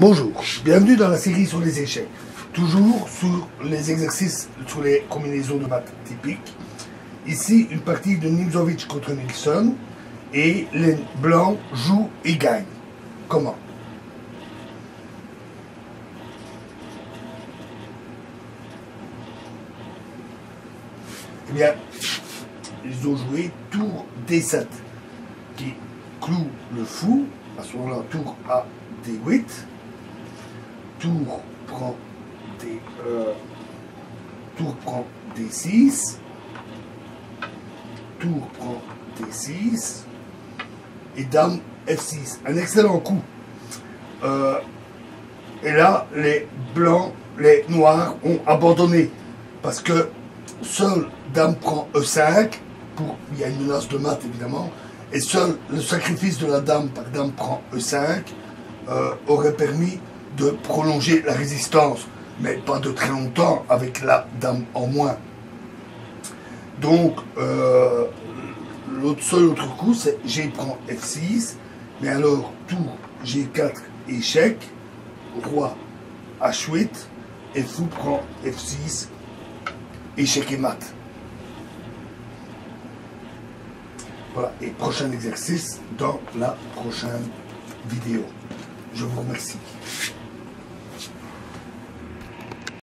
Bonjour, bienvenue dans la série sur les échecs. Toujours sur les exercices sur les combinaisons de maths typiques. Ici, une partie de Nimzovic contre Nilsson. Et les blancs jouent et gagnent. Comment? Eh bien, ils ont joué tour D7, qui cloue le fou. À ce moment-là, tour A D8 tour prend des euh, tour prend D6 tour prend D6 et dame F6 un excellent coup. Euh, et là les blancs les noirs ont abandonné. Parce que seul dame prend E5 pour il y a une menace de mat évidemment. Et seul le sacrifice de la dame par dame prend E5 euh, aurait permis de prolonger la résistance, mais pas de très longtemps avec la dame en moins. Donc, euh, l'autre seul autre coup, c'est G prend F6, mais alors tour G4 échec, roi H8, et fou prend F6, échec et mat. Voilà, et prochain exercice dans la prochaine vidéo. Je vous remercie.